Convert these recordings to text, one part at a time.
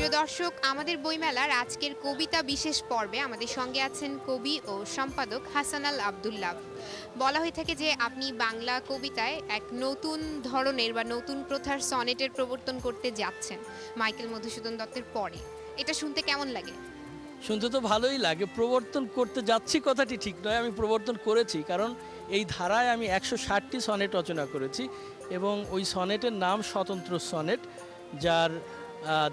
প্রিয় দর্শক, আমাদের বইমেলার আজকের কবিতা বিশেষ পর্বে আমাদের সঙ্গে আছেন কবি ও সম্পাদক হাসান আল আবদুল্লাহ। বলা হয়ে থাকে যে আপনি বাংলা কবিতায় এক নতুন ধরনের বা নতুন প্রথার সনেটের প্রবর্তন করতে যাচ্ছেন, মাইকেল মধুসূদন দত্তের পরে। এটা শুনতে কেমন লাগে? শুনতে তো ভালোই লাগে। প্রবর্তন করতে যাচ্ছি কথাটি ঠিক নয়, আমি প্রবর্তন করেছি। কারণ এই ধারায় আমি একশো ষাটটি সনেট রচনা করেছি এবং ওই সনেটের নাম স্বতন্ত্র সনেট, যার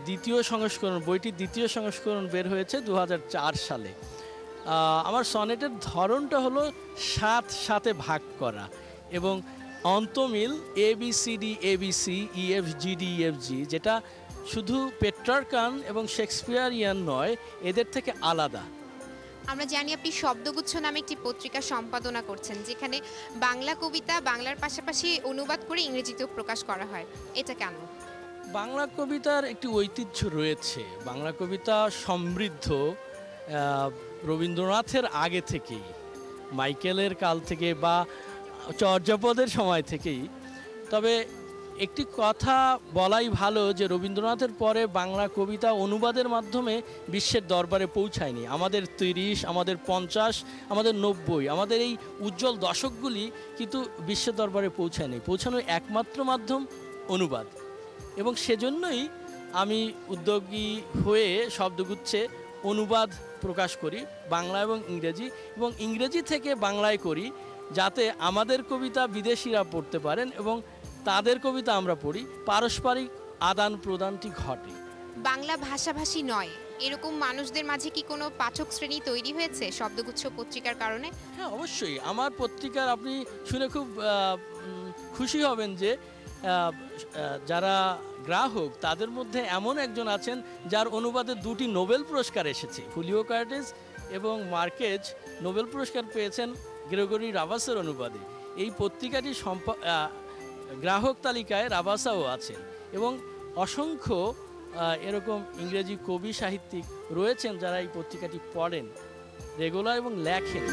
দ্বিতীয় সংস্করণ, বইটির দ্বিতীয় সংস্করণ বের হয়েছে দু হাজার চার সালে। আমার সনেটের ধরনটা হলো সাত সাথে ভাগ করা এবং অন্তমিল A B C D A B C E F G D F G যেটা শুধু পেট্রারকান এবং শেক্সপিয়ারিয়ান নয়, এদের থেকে আলাদা। আমরা জানি আপনি শব্দগুচ্ছ নামে একটি পত্রিকা সম্পাদনা করছেন, যেখানে বাংলা কবিতা বাংলার পাশাপাশি অনুবাদ করে ইংরেজিতেও প্রকাশ করা হয়। এটা কেন বাংলা কবিতার একটি ঐতিহ্য রয়েছে। বাংলা কবিতা সমৃদ্ধ রবীন্দ্রনাথের আগে থেকেই, মাইকেলের কাল থেকে বা চর্যাপদের সময় থেকেই। তবে একটি কথা বলাই ভালো যে, রবীন্দ্রনাথের পরে বাংলা কবিতা অনুবাদের মাধ্যমে বিশ্বের দরবারে পৌঁছায়নি। আমাদের তিরিশ, আমাদের পঞ্চাশ, আমাদের নব্বই, আমাদের এই উজ্জ্বল দশকগুলি কিন্তু বিশ্বের দরবারে পৌঁছায়নি। পৌঁছানোর একমাত্র মাধ্যম অনুবাদ। এবং সেজন্যই আমি উদ্যোগী হয়ে শব্দগুচ্ছে অনুবাদ প্রকাশ করি বাংলা এবং ইংরেজি। এবং ইংরেজি থেকে বাংলায় করি যাতে আমাদের কবিতা বিদেশিরা পড়তে পারেন এবং তাদের কবিতা আমরা পড়ি পারস্পরিক আদান প্রদানটি ঘটে। বাংলা ভাষাভাষী নয় এরকম মানুষদের মাঝে কি কোনো পাঠক শ্রেণি তৈরি হয়েছে শব্দগুচ্ছ পত্রিকার কারণে? হ্যাঁ অবশ্যই। আমার পত্রিকার আপনি শুনে খুব খুশি হবেন যে যারা গ্রাহক, তাদের মধ্যে এমন একজন আছেন যার অনুবাদে দুটি নোবেল পুরস্কার এসেছে। ফুলিও কার্টেজ এবং মার্কেজ নোবেল পুরস্কার পেয়েছেন গ্রেগরি রাবাসের অনুবাদে। এই পত্রিকাটি সম্পা গ্রাহক তালিকায় রাবাসাও আছেন এবং অসংখ্য এরকম ইংরেজি কবি সাহিত্যিক রয়েছেন যারা এই পত্রিকাটি পড়েন, রেগুলার এবং লেখেন।